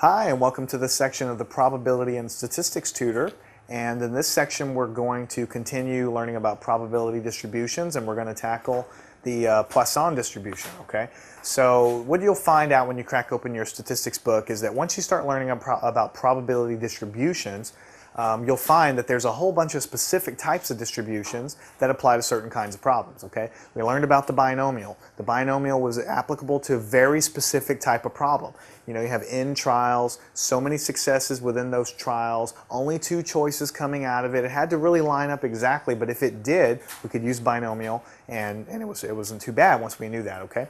Hi, and welcome to this section of the Probability and Statistics Tutor. And in this section, we're going to continue learning about probability distributions, and we're going to tackle the uh, Poisson distribution, okay? So what you'll find out when you crack open your statistics book is that once you start learning about probability distributions, um, you'll find that there's a whole bunch of specific types of distributions that apply to certain kinds of problems, okay? We learned about the binomial. The binomial was applicable to a very specific type of problem. You know, you have n trials, so many successes within those trials, only two choices coming out of it. It had to really line up exactly, but if it did, we could use binomial, and, and it, was, it wasn't too bad once we knew that, okay?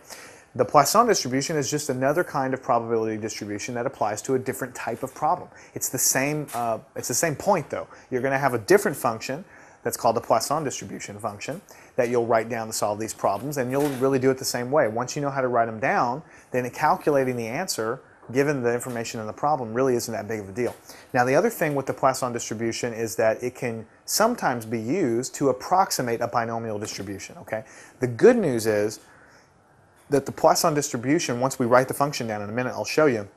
The Poisson distribution is just another kind of probability distribution that applies to a different type of problem. It's the same, uh, it's the same point though. You're going to have a different function that's called the Poisson distribution function that you'll write down to solve these problems and you'll really do it the same way. Once you know how to write them down, then calculating the answer given the information in the problem really isn't that big of a deal. Now the other thing with the Poisson distribution is that it can sometimes be used to approximate a binomial distribution, okay? The good news is that the Poisson distribution, once we write the function down in a minute, I'll show you,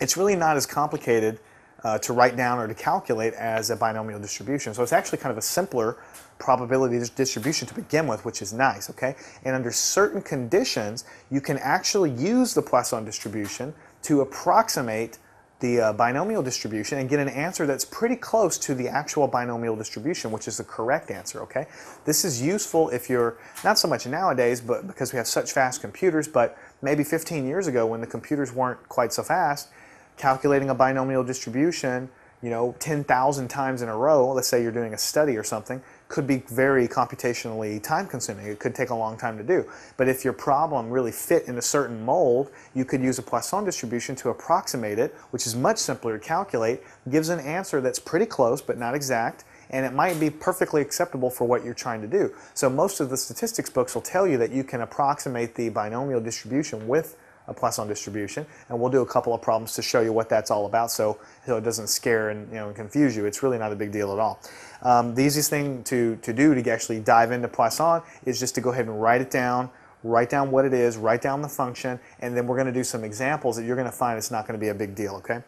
it's really not as complicated uh, to write down or to calculate as a binomial distribution. So it's actually kind of a simpler probability distribution to begin with, which is nice, okay? And under certain conditions, you can actually use the Poisson distribution to approximate the uh, binomial distribution and get an answer that's pretty close to the actual binomial distribution, which is the correct answer, okay? This is useful if you're, not so much nowadays, but because we have such fast computers, but maybe 15 years ago when the computers weren't quite so fast, calculating a binomial distribution, you know, 10,000 times in a row, let's say you're doing a study or something, could be very computationally time consuming. It could take a long time to do. But if your problem really fit in a certain mold, you could use a Poisson distribution to approximate it, which is much simpler to calculate, gives an answer that's pretty close but not exact, and it might be perfectly acceptable for what you're trying to do. So most of the statistics books will tell you that you can approximate the binomial distribution with a Poisson distribution, and we'll do a couple of problems to show you what that's all about so, so it doesn't scare and you know, and confuse you. It's really not a big deal at all. Um, the easiest thing to, to do to actually dive into Poisson is just to go ahead and write it down, write down what it is, write down the function, and then we're going to do some examples that you're going to find it's not going to be a big deal, okay?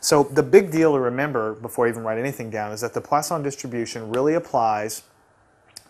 So the big deal to remember before you even write anything down is that the Poisson distribution really applies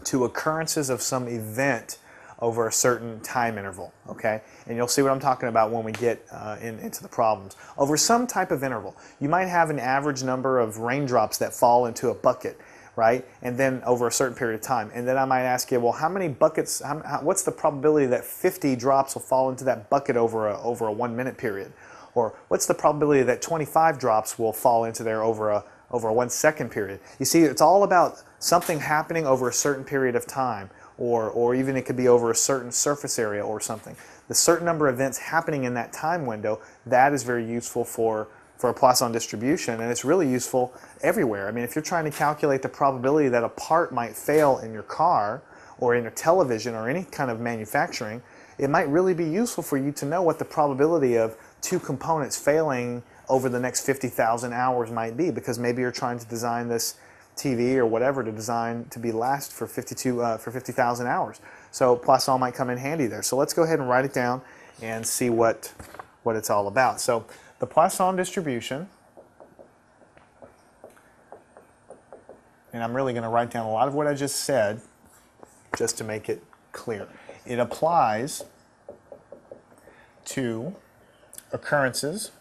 to occurrences of some event over a certain time interval, okay? And you'll see what I'm talking about when we get uh, in, into the problems. Over some type of interval, you might have an average number of raindrops that fall into a bucket, right? And then over a certain period of time. And then I might ask you, well, how many buckets, how, how, what's the probability that 50 drops will fall into that bucket over a, over a one minute period? Or what's the probability that 25 drops will fall into there over a, over a one second period? You see, it's all about something happening over a certain period of time or, or even it could be over a certain surface area or something. The certain number of events happening in that time window, that is very useful for, for a Poisson distribution, and it's really useful everywhere. I mean, if you're trying to calculate the probability that a part might fail in your car or in your television or any kind of manufacturing, it might really be useful for you to know what the probability of two components failing over the next 50,000 hours might be because maybe you're trying to design this TV or whatever to design to be last for 52 uh, for 50,000 hours. So Poisson might come in handy there. So let's go ahead and write it down and see what what it's all about. So the Poisson distribution, and I'm really going to write down a lot of what I just said just to make it clear. It applies to occurrences